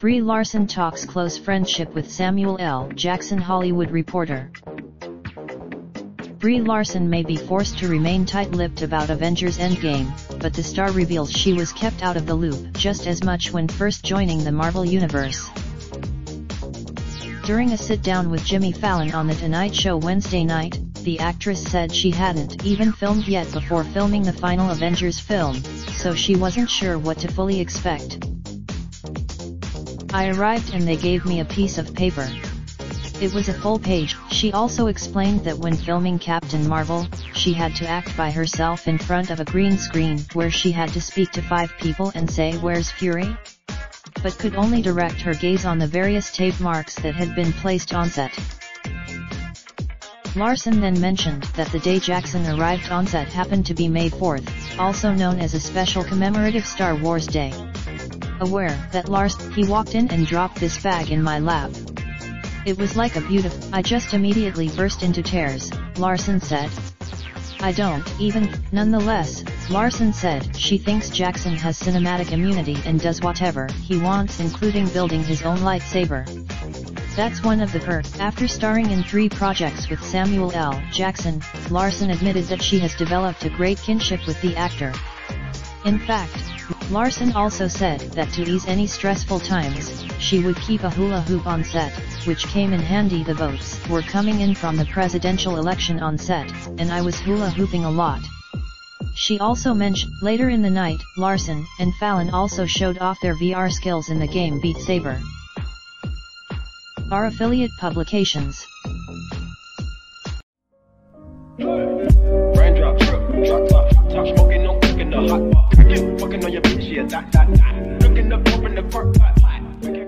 Brie Larson talks close friendship with Samuel L. Jackson Hollywood Reporter. Brie Larson may be forced to remain tight-lipped about Avengers Endgame, but the star reveals she was kept out of the loop just as much when first joining the Marvel Universe. During a sit-down with Jimmy Fallon on The Tonight Show Wednesday night, the actress said she hadn't even filmed yet before filming the final Avengers film, so she wasn't sure what to fully expect. I arrived and they gave me a piece of paper. It was a full page. She also explained that when filming Captain Marvel, she had to act by herself in front of a green screen where she had to speak to five people and say where's Fury? But could only direct her gaze on the various tape marks that had been placed on set. Larson then mentioned that the day Jackson arrived on set happened to be May 4th, also known as a special commemorative Star Wars Day. Aware that Lars, he walked in and dropped this bag in my lap. It was like a beautiful, I just immediately burst into tears, Larson said. I don't even, nonetheless, Larson said she thinks Jackson has cinematic immunity and does whatever he wants including building his own lightsaber. That's one of the perks. After starring in three projects with Samuel L. Jackson, Larson admitted that she has developed a great kinship with the actor. In fact, Larson also said that to ease any stressful times, she would keep a hula hoop on set, which came in handy the votes were coming in from the presidential election on set, and I was hula hooping a lot. She also mentioned, later in the night, Larson and Fallon also showed off their VR skills in the game Beat Saber. Our affiliate publications. Smoking, no cooking the hot pot. Fucking your bitch, yeah. Looking up, open the park, pot, pot.